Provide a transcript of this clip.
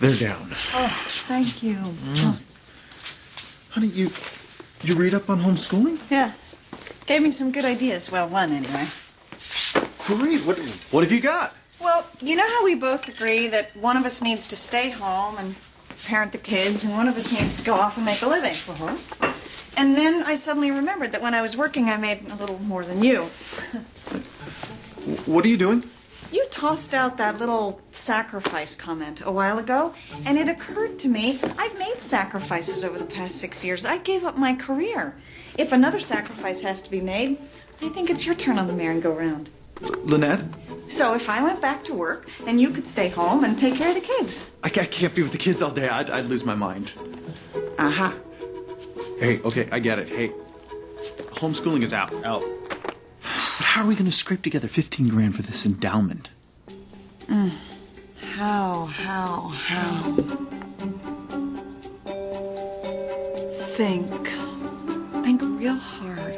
They're down. Oh, thank you. Honey, you you read up on homeschooling? Yeah. Gave me some good ideas. Well, one anyway. Great. What what have you got? Well, you know how we both agree that one of us needs to stay home and parent the kids, and one of us needs to go off and make a living. Uh-huh. And then I suddenly remembered that when I was working, I made a little more than you. What are you doing? You tossed out that little sacrifice comment a while ago, and it occurred to me I've made sacrifices over the past six years. I gave up my career. If another sacrifice has to be made, I think it's your turn on the merry-go-round. L- Lynette? So if I went back to work, then you could stay home and take care of the kids. I, I can't be with the kids all day. I'd, I'd lose my mind. Aha. Hey, okay, I get it. Hey, homeschooling is out. Out. But how are we going to scrape together 15 grand for this endowment? How, how, how? Think. Think real hard.